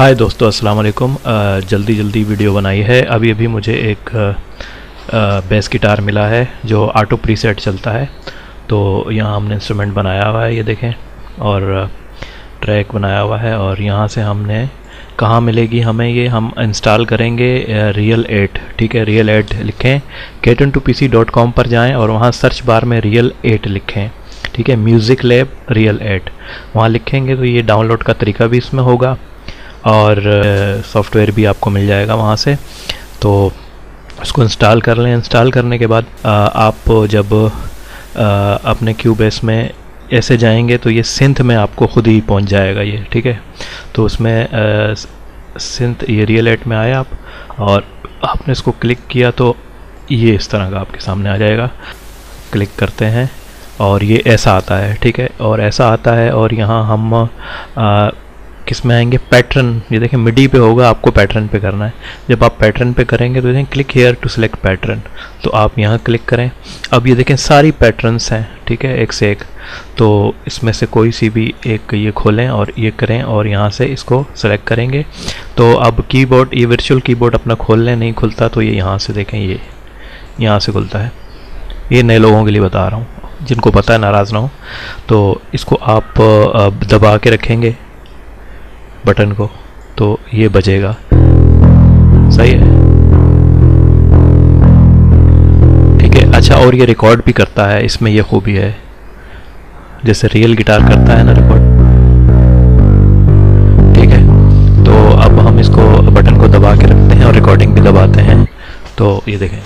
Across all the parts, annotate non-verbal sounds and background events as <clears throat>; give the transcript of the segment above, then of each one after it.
हाय दोस्तों, अस्सलाम वालेकुम। जल्दी जल्दी वीडियो बनाई है। अभी अभी मुझे एक बेस गिटार मिला है, जो ऑटो प्रीसेट चलता है। तो यहाँ हमने इंस्ट्रूमेंट बनाया हुआ है, ये देखें, और ट्रैक बनाया हुआ है, और यहाँ से हमने, कहाँ मिलेगी हमें ये, हम इंस्टॉल करेंगे रियल एट, ठीक है, रियल एट लिखें केटन टू पी डॉट कॉम पर जाएँ, और वहाँ सर्च बार में रियल एट लिखें, ठीक है, म्यूज़िक लैब रियल एट। वहाँ लिखेंगे तो ये डाउनलोड का तरीका भी इसमें होगा। और सॉफ्टवेयर भी आपको मिल जाएगा वहाँ से। तो उसको इंस्टॉल कर लें। इंस्टॉल करने के बाद आप जब अपने क्यूबेस में ऐसे जाएँगे तो ये सिंथ में आपको खुद ही पहुँच जाएगा ये ठीक है? तो उसमें सिंथ ये रियल एट में आया आप और आपने इसको क्लिक किया तो ये इस तरह का आपके सामने आ जाएगा। क्लिक करते हैं और ये ऐसा आता है ठीक है? और ऐसा आता है और यहाँ हम आ, किसमें आएँगे? पैटर्न ये देखें मिडी पे होगा, आपको पैटर्न पे करना है। जब आप पैटर्न पे करेंगे तो देखें click here to select pattern तो आप यहाँ क्लिक करें। अब ये देखें, सारी पैटर्न्स हैं, ठीक है, एक से एक। तो इसमें से कोई सी भी एक ये खोलें और ये करें और यहाँ से इसको सेलेक्ट करेंगे। तो अब कीबोर्ड ये वर्चुअल कीबोर्ड अपना खोल लें, नहीं खुलता तो ये यहाँ से देखें, ये, यहाँ से खुलता है। ये नए लोगों के लिए बता रहा हूँ, जिनको पता है, नाराज़ ना हो। तो इसको आप दबा के रखेंगे। बटन को तो ये बजेगा। सही है? ठीक है अच्छा और ये रिकॉर्ड भी करता है, इसमें ये खूबी है। जैसे रियल गिटार करता है ना रिकॉर्ड ठीक है तो अब हम इसको बटन को दबा के रखते हैं और रिकॉर्डिंग भी दबाते हैं। तो ये देखें।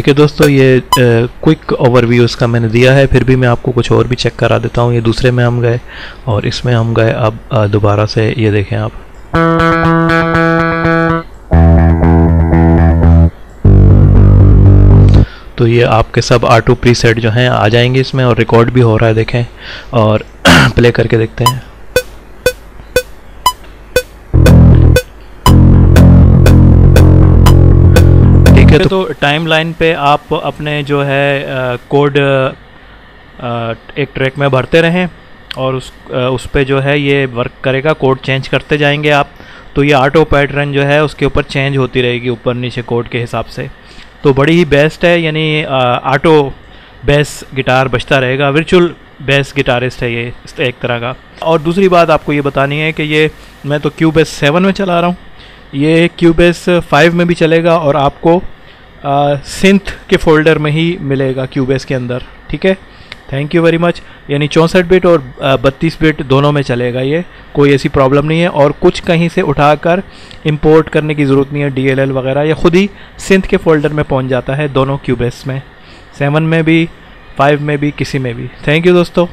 ठीक है दोस्तों, ये क्विक ओवरव्यू इसका मैंने दिया है, फिर भी मैं आपको कुछ और भी चेक करा देता हूँ। ये दूसरे में हम गए और इसमें हम गए अब दोबारा से ये देखें आप। तो ये आपके सब ऑटो प्रीसेट जो हैं, आ जाएँगे इसमें और रिकॉर्ड भी हो रहा है, देखें और <clears throat> प्ले करके देखते हैं। ठीक है तो टाइम लाइन पे आप अपने जो है कोड एक ट्रैक में भरते रहें और उस उस पर जो है ये वर्क करेगा कोड चेंज करते जाएँगे आप तो ये ऑटो पैटर्न जो है उसके ऊपर चेंज होती रहेगी ऊपर नीचे कोड के हिसाब से। तो बड़ी ही बेस्ट है यानी ऑटो बेस गिटार बजता रहेगा वर्चुअल बेस गिटारिस्ट है ये एक तरह का। और दूसरी बात आपको ये बतानी है कि ये मैं तो क्यूबेस सेवन में चला रहा हूँ ये क्यूबेस फाइव में भी चलेगा और आपको सिंथ के फोल्डर में ही मिलेगा क्यूबेस के अंदर, ठीक है? थैंक यू वेरी मच यानी चौंसठ बिट और बत्तीस बिट दोनों में चलेगा ये। कोई ऐसी प्रॉब्लम नहीं है और कुछ कहीं से उठाकर इंपोर्ट करने की ज़रूरत नहीं है डीएलएल वगैरह, या खुद ही सिंथ के फोल्डर में पहुँच जाता है दोनों क्यूबेस में। सेवन में भी फाइव में भी, किसी में भी। थैंक यू दोस्तों.